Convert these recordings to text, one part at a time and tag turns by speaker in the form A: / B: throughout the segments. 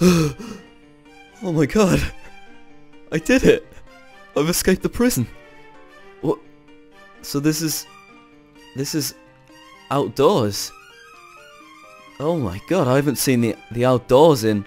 A: oh my god. I did it. I've escaped the prison. What? So this is... This is outdoors. Oh my god, I haven't seen the the outdoors in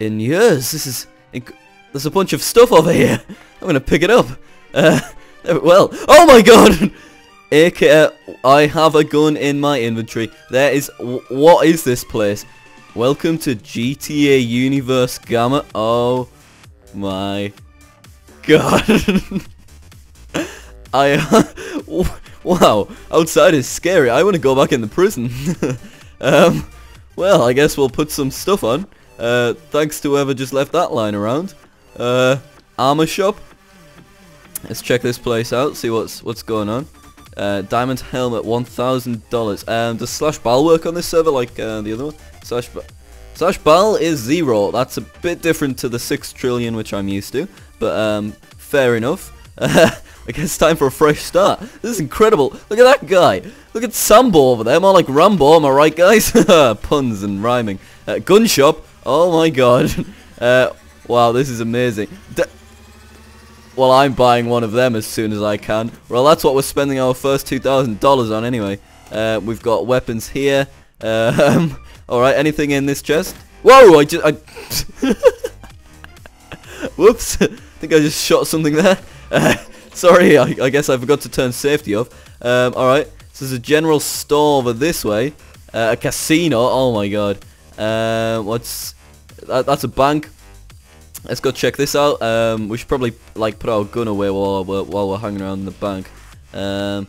A: in years. This is there's a bunch of stuff over here. I'm gonna pick it up. Uh, well, oh my god. AK, I have a gun in my inventory. There is, what is this place? Welcome to GTA Universe Gamma. Oh my god. I, wow, outside is scary. I want to go back in the prison. um, well, I guess we'll put some stuff on. Uh, thanks to whoever just left that line around. Uh, armor shop. Let's check this place out, see what's what's going on. Uh, diamond helmet, $1,000. Um, does Slash bal work on this server like uh, the other one? Slash, ba Slash is zero. That's a bit different to the 6 trillion which I'm used to. But um, fair enough. I guess it's time for a fresh start. This is incredible. Look at that guy. Look at Sambo over there. More like Rambo, am I right, guys? Puns and rhyming. Uh, gun shop. Oh my god. Uh, wow, this is amazing. D well, I'm buying one of them as soon as I can. Well, that's what we're spending our first $2,000 on anyway. Uh, we've got weapons here. Um, Alright, anything in this chest? Whoa, I just... I Whoops. I think I just shot something there. Uh, sorry, I, I, guess I forgot to turn safety off. Um, Alright, so there's a general store over this way. Uh, a casino. Oh my god. Uh, what's... That, that's a bank. Let's go check this out. Um, we should probably like put our gun away while we're, while we're hanging around the bank. Um,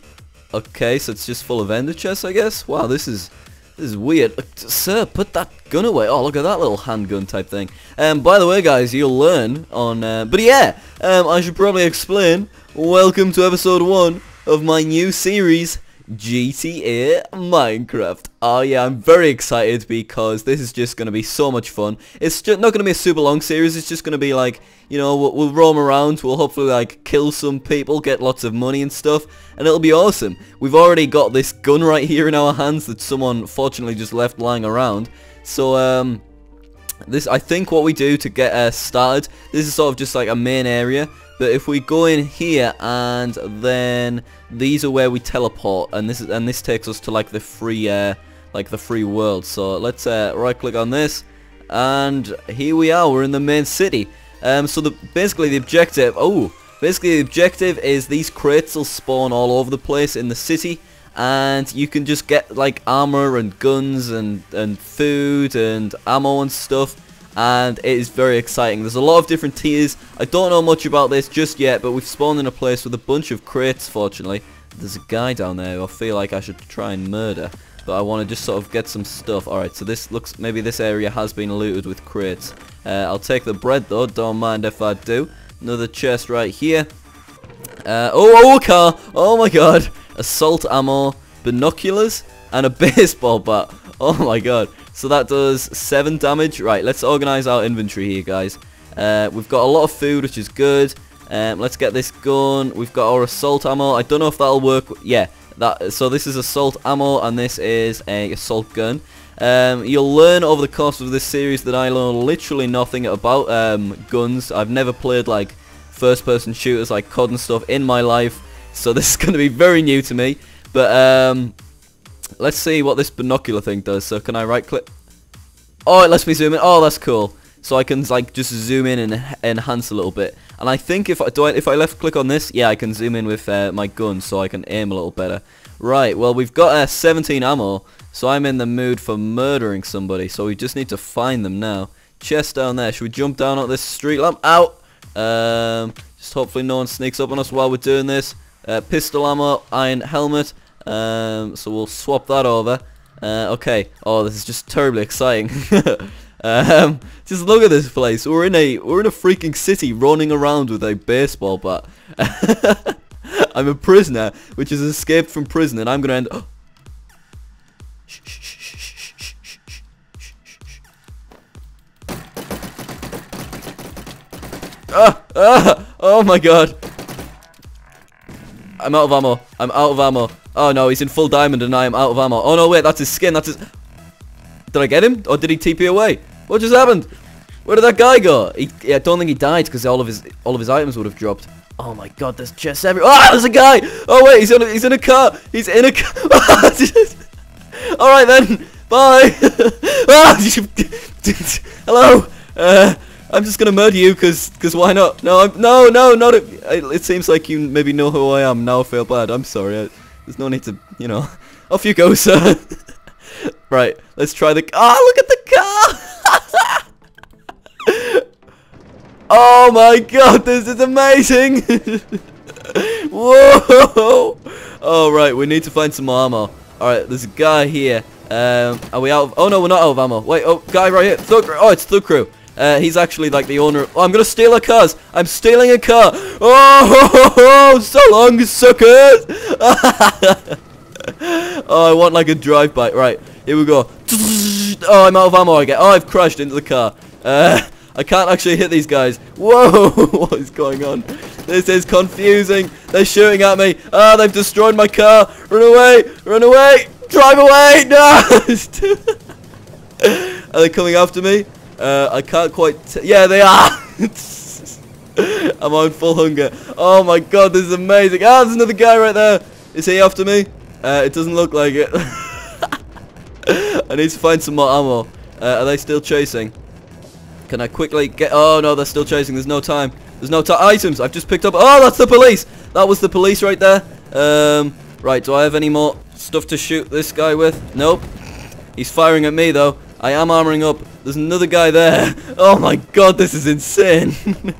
A: okay, so it's just full of ender chests, I guess. Wow, this is this is weird. Sir, put that gun away. Oh, look at that little handgun type thing. Um, by the way, guys, you'll learn on. Uh, but yeah, um, I should probably explain. Welcome to episode one of my new series. GTA Minecraft. Oh yeah, I'm very excited because this is just going to be so much fun. It's just not going to be a super long series, it's just going to be like, you know, we'll, we'll, roam around, we'll hopefully like kill some people, get lots of money and stuff, and it'll be awesome. We've already got this gun right here in our hands that someone fortunately just left lying around. So, um, this, I think what we do to get uh, started, this is sort of just like a main area, but if we go in here and then these are where we teleport, and this is and this takes us to like the free uh, like the free world. So let's uh, right click on this, and here we are. We're in the main city. Um, so the basically the objective. Oh, basically the objective is these crates will spawn all over the place in the city and you can just get like armor and guns and and food and ammo and stuff and it is very exciting. There's a lot of different tiers. I don't know much about this just yet, but we've spawned in a place with a bunch of crates, fortunately. There's a guy down there who I feel like I should try and murder, but I want to just sort of get some stuff. Alright, so this looks, maybe this area has been looted with crates. Uh, I'll take the bread though, don't mind if I do. Another chest right here. Uh, oh, oh, a car! Oh my god! Assault ammo, binoculars, and a baseball bat. Oh my god. So that does 7 damage. Right, let's organize our inventory here, guys. Uh, we've got a lot of food, which is good. Um, let's get this gun. We've got our assault ammo. I don't know if that'll work. Yeah, that. So this is assault ammo, and this is a assault gun. Um, you'll learn over the course of this series that I know literally nothing about um, guns. I've never played like first-person shooters like COD and stuff in my life, so this is going to be very new to me. But um, Let's see what this binocular thing does. So can I right click? Oh, it lets me zoom in. Oh, that's cool. So I can like just zoom in and enhance a little bit. And I think if I do I, if I left click on this, yeah, I can zoom in with uh, my gun so I can aim a little better. Right. Well, we've got uh, 17 ammo, so I'm in the mood for murdering somebody. So we just need to find them now. Chest down there. Should we jump down on this street lamp? Out. Um, just hopefully no one sneaks up on us while we're doing this. Uh, pistol ammo, iron helmet. Um, so we'll swap that over. Uh, okay. Oh, this is just terribly exciting. um, just look at this place. We're in a we're in a freaking city, running around with a baseball bat. I'm a prisoner, which has escaped from prison, and I'm gonna end. Ah, ah, oh my god. I'm out of ammo. I'm out of ammo. Oh no, he's in full diamond and I am out of ammo. Oh no, wait, that's his skin. That's his... Did I get him? Or did he TP away? What just happened? Where did that guy go? He, yeah, I don't think he died because all of his all of his items would have dropped. Oh my god, there's chests everywhere. Ah, there's a guy. Oh wait, he's in a, he's in a car. He's in a car. all right then. Bye. ah, hello. Uh, I'm just gonna murder you because cause why not? No, I'm, no, no, not it. It seems like you maybe know who I am. Now I feel bad. I'm sorry. I, there's no need to, you know. Off you go, sir. right, let's try the. Ah, oh, look at the car. oh my god, this is amazing. Whoa. Oh right, we need to find some ammo. All right, there's a guy here. Um, are we out of... Oh, no, we're not out of ammo. Wait, oh, guy right here. Thug, oh, it's Thug Crew. Uh, he's actually like the owner. Oh, I'm gonna steal a car. I'm stealing a car. Oh, so long, suckers. oh, I want like a drive-by. Right, here we go. Oh, I'm out of ammo again. Oh, I've crashed into the car. Uh, I can't actually hit these guys. Whoa, what is going on? This is confusing. They're shooting at me. Ah, oh, they've destroyed my car. Run away, run away. Drive away! No! are they coming after me? Uh, I can't quite. yeah, they are. I'm on full hunger. Oh my god, this is amazing. Ah, there's another guy right there. Is he after me? Uh, it doesn't look like it. I need to find some more ammo. Uh, are they still chasing? Can I quickly get... Oh, no, they're still chasing. There's no time. There's no time. Items. I've just picked up... Oh, that's the police. That was the police right there. Um, right, do I have any more stuff to shoot this guy with? Nope. He's firing at me, though. I am armoring up. There's another guy there. Oh my god, this is insane.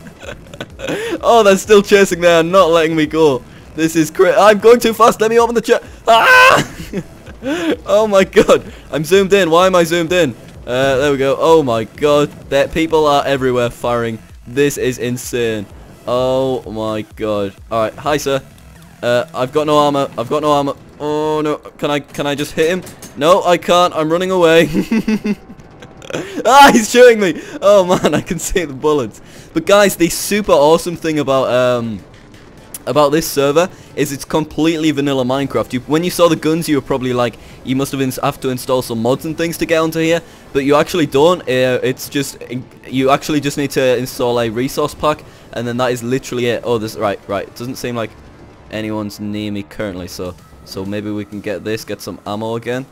A: oh, they're still chasing there and not letting me go. This is crazy. I'm going too fast. Let me open the chat. Ah! oh my god. I'm zoomed in. Why am I zoomed in? Uh, there we go. Oh my god. That people are everywhere firing. This is insane. Oh my god. Alright. Hi, sir. Uh, I've got no armor. I've got no armor. Oh no, can I can I just hit him? No, I can't. I'm running away. ah, he's shooting me. Oh man, I can see the bullets. But guys, the super awesome thing about um about this server is it's completely vanilla Minecraft. You, when you saw the guns, you were probably like, you must have, have to install some mods and things to get onto here, but you actually don't. Uh, it's just, you actually just need to install a resource pack, and then that is literally it. Oh, this right, right. It doesn't seem like anyone's near me currently, so so maybe we can get this, get some ammo again.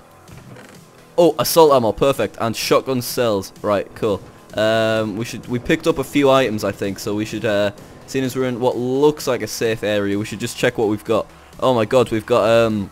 A: Oh, assault ammo, perfect. And shotgun cells. Right, cool. Um, we should we picked up a few items, I think, so we should, uh, seeing as we're in what looks like a safe area, we should just check what we've got. Oh my god, we've got um,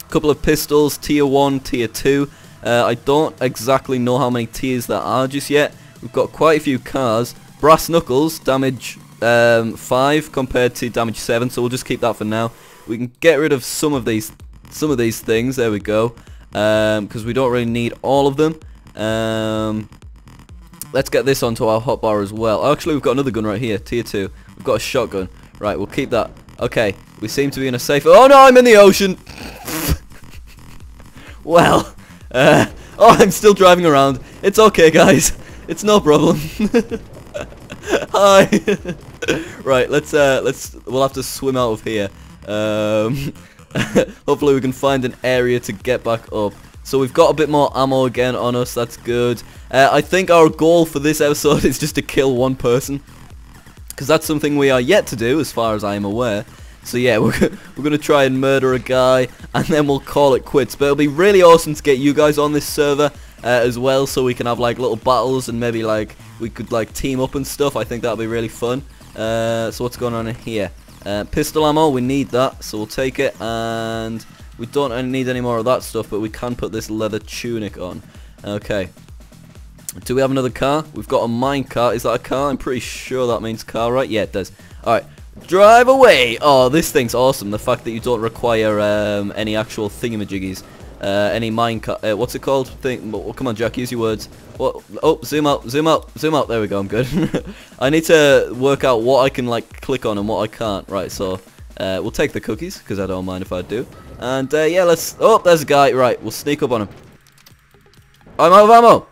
A: a couple of pistols, tier 1, tier 2. Uh, I don't exactly know how many tiers there are just yet. We've got quite a few cars. Brass knuckles, damage um, 5 compared to damage 7, so we'll just keep that for now. We can get rid of some of these some of these things. There we go. Because um, we don't really need all of them. Um, let's get this onto our hotbar as well. Actually, we've got another gun right here. Tier 2. We've got a shotgun. Right, we'll keep that. Okay, we seem to be in a safe... Oh no, I'm in the ocean! well, uh, oh, I'm still driving around. It's okay, guys. It's no problem. Hi. right, let's uh, let's. We'll have to swim out of here. Um, hopefully we can find an area to get back up. So we've got a bit more ammo again on us, that's good. Uh, I think our goal for this episode is just to kill one person. Because that's something we are yet to do, as far as I am aware. So yeah, we're, we're going to try and murder a guy, and then we'll call it quits. But it'll be really awesome to get you guys on this server uh, as well, so we can have like little battles, and maybe like we could like team up and stuff. I think that'll be really fun. Uh, so what's going on here? Uh, pistol ammo, we need that, so we'll take it, and we don't need any more of that stuff, but we can put this leather tunic on. Okay. Do we have another car? We've got a mine car. Is that a car? I'm pretty sure that means car, right? Yeah, it does. Alright. Drive away! Oh, this thing's awesome. The fact that you don't require um, any actual thingamajiggies uh, any mine uh, what's it called? Think, well, come on, Jack, use your words. What? Oh, zoom out, zoom out, zoom out. There we go. I'm good. I need to work out what I can like click on and what I can't. Right, so uh, we'll take the cookies because I don't mind if I do. And uh, yeah, let's. Oh, there's a guy. Right, we'll sneak up on him. I'm out of ammo.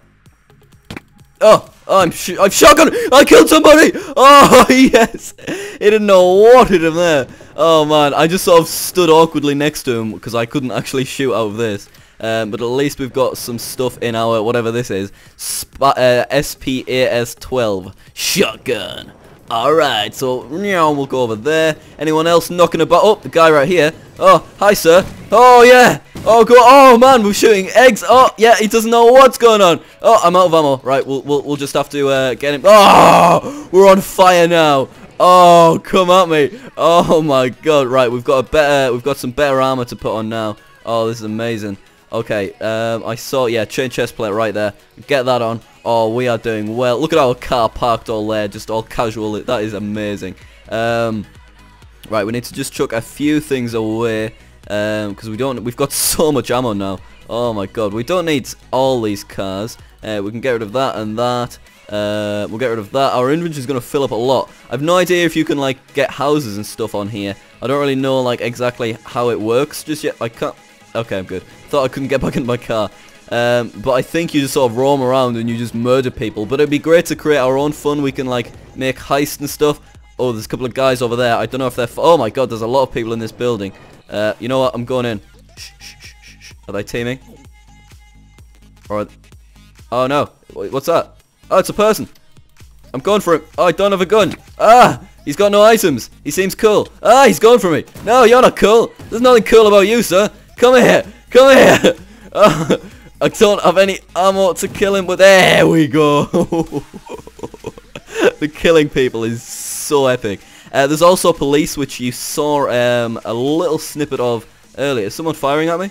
A: Oh, I'm sh I've shotgun. I killed somebody. Oh yes. He didn't know what hit him there. Oh man, I just sort of stood awkwardly next to him because I couldn't actually shoot out of this. Um, but at least we've got some stuff in our, whatever this is, Sp uh, SPAS-12 shotgun. Alright, so meow, we'll go over there. Anyone else knocking about? Oh, the guy right here. Oh, hi, sir. Oh, yeah. Oh, go. Oh, man, we're shooting eggs. Oh, yeah, he doesn't know what's going on. Oh, I'm out of ammo. Right, we'll, we'll, we'll just have to uh, get him. Oh, we're on fire now. Oh, come at me. Oh, my God. Right, we've got a better, we've got some better armor to put on now. Oh, this is amazing. Okay, um, I saw, yeah, chain chest plate right there. Get that on. Oh, we are doing well. Look at our car parked all there, just all casual. That is amazing. Um, right, we need to just chuck a few things away because um, we don't. We've got so much ammo now. Oh my god, we don't need all these cars. Uh, we can get rid of that and that. Uh, we'll get rid of that. Our inventory is going to fill up a lot. I've no idea if you can like get houses and stuff on here. I don't really know like exactly how it works just yet. I can't. Okay, I'm good. Thought I couldn't get back in my car. Um, but I think you just sort of roam around and you just murder people. But it'd be great to create our own fun. We can like make heists and stuff. Oh, there's a couple of guys over there. I don't know if they're... oh my god, there's a lot of people in this building. Uh, you know what? I'm going in. Shh, shh, shh, shh. Are they teaming? Or... Oh no. What's that? Oh, it's a person. I'm going for him. Oh, I don't have a gun. Ah! He's got no items. He seems cool. Ah, he's going for me. No, you're not cool. There's nothing cool about you, sir. Come here. Come here. Oh, I don't have any ammo to kill him, but there we go. the killing people is so epic. Uh, there's also police, which you saw um, a little snippet of earlier. Is someone firing at me?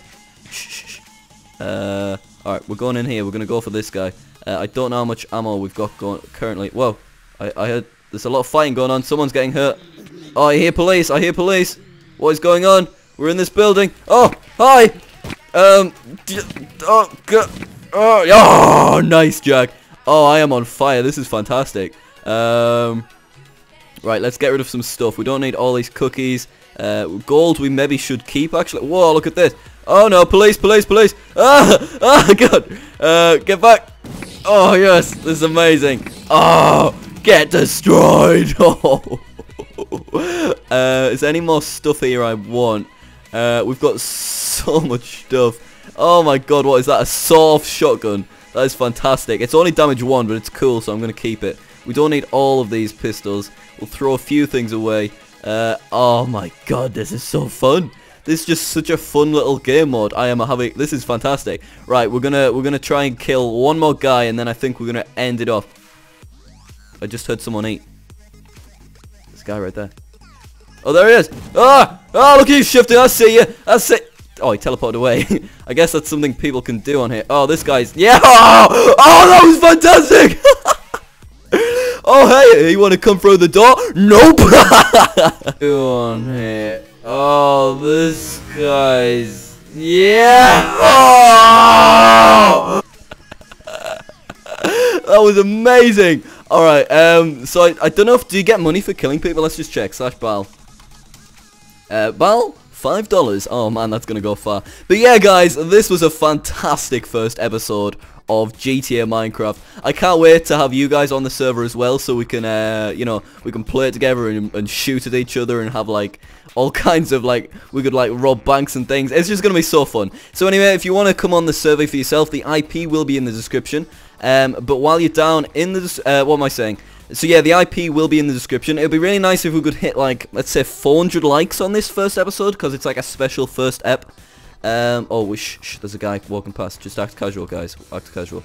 A: Uh, Alright, we're going in here. We're going to go for this guy. Uh, I don't know how much ammo we've got going currently. Whoa, I, I heard there's a lot of fighting going on. Someone's getting hurt. Oh, I hear police. I hear police. What is going on? We're in this building. Oh, hi. Um, oh, God. Oh, oh, nice, Jack. Oh, I am on fire. This is fantastic. Um, right, let's get rid of some stuff. We don't need all these cookies. Uh, gold we maybe should keep, actually. Whoa, look at this. Oh, no, police, police, police. Ah, oh, God. Uh, get back. Oh, yes, this is amazing. Oh, get destroyed. Oh. uh, is there any more stuff here I want? Uh, we've got so much stuff. Oh my god, what is that? Assault shotgun. That is fantastic. It's only damage 1, but it's cool, so I'm going to keep it. We don't need all of these pistols. We'll throw a few things away. Uh, oh my god, this is so fun. This is just such a fun little game mode. I am having this is fantastic. Right, we're gonna we're gonna try and kill one more guy and then I think we're gonna end it off. I just heard someone eat. This guy right there. Oh, there he is. Ah! Oh, look, he's shifting. I see you. I see. Oh, he teleported away. I guess that's something people can do on here. Oh, this guy's... Yeah! Oh, oh that was fantastic! oh, hey, you want to come through the door? Nope! Go on here. Oh, this guy's... Yeah! Oh! that was amazing! Alright, um, so I, I don't know if... Do you get money for killing people? Let's just check. Slash Bal. Uh, Bal, $5. Oh man, that's gonna go far. But yeah, guys, this was a fantastic first episode of GTA Minecraft. I can't wait to have you guys on the server as well, so we can, uh, you know, we can play it together and, and shoot at each other and have like all kinds of like we could like rob banks and things. It's just gonna be so fun. So anyway, if you want to come on the survey for yourself, the IP will be in the description. Um, but while you're down in the, uh, what am I saying? So yeah, the IP will be in the description. It would be really nice if we could hit like, let's say 400 likes on this first episode, because it's like a special first ep. Um, oh, shh, shh, there's a guy walking past. Just act casual, guys. Act casual.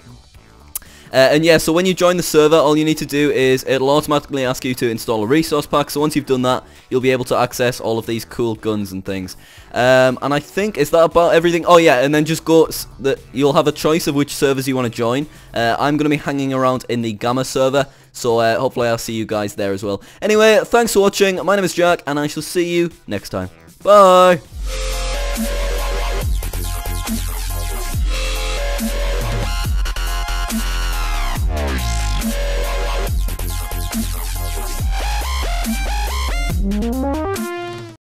A: Uh, and yeah, so when you join the server, all you need to do is it'll automatically ask you to install a resource pack. So once you've done that, you'll be able to access all of these cool guns and things. Um, and I think, is that about everything? Oh yeah, and then just go, the, you'll have a choice of which servers you want to join. Uh, I'm going to be hanging around in the Gamma server. So uh, hopefully I'll see you guys there as well. Anyway, thanks for watching. My name is Jack, and I shall see you next time. Bye!